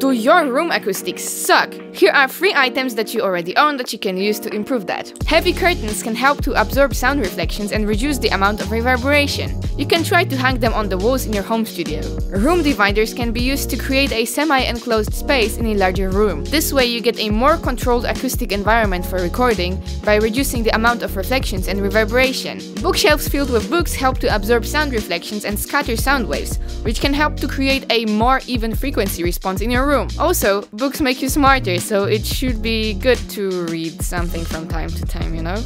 Do your room acoustics suck? Here are three items that you already own that you can use to improve that. Heavy curtains can help to absorb sound reflections and reduce the amount of reverberation. You can try to hang them on the walls in your home studio. Room dividers can be used to create a semi-enclosed space in a larger room. This way you get a more controlled acoustic environment for recording by reducing the amount of reflections and reverberation. Bookshelves filled with books help to absorb sound reflections and scatter sound waves, which can help to create a more even frequency response in your room. Also, books make you smarter, so it should be good to read something from time to time, you know?